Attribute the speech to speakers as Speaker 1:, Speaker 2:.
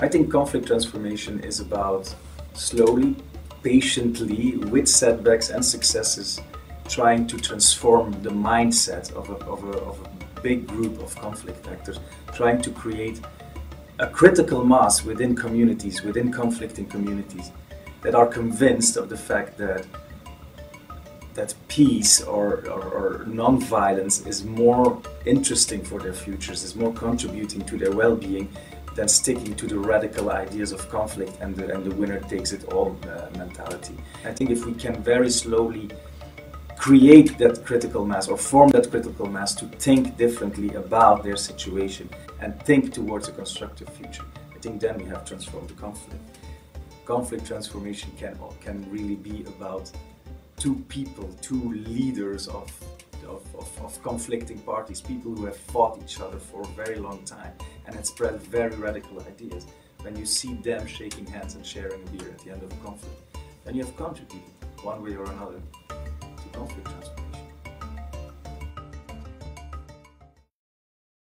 Speaker 1: I think conflict transformation is about slowly, patiently, with setbacks and successes, trying to transform the mindset of a, of a, of a big group of conflict actors, trying to create a critical mass within communities, within conflicting communities, that are convinced of the fact that that peace or, or, or non-violence is more interesting for their futures, is more contributing to their well-being than sticking to the radical ideas of conflict and the, and the winner takes it all uh, mentality. I think if we can very slowly create that critical mass or form that critical mass to think differently about their situation and think towards a constructive future, I think then we have transformed the conflict. Conflict transformation can, can really be about two people, two leaders of, of, of, of, conflicting parties, people who have fought each other for a very long time and had spread very radical ideas. When you see them shaking hands and sharing a beer at the end of a conflict, then you have contributed, one way or another, to conflict transformation.